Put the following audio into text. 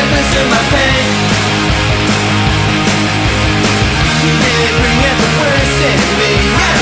in my pain. You bring out the worst in me.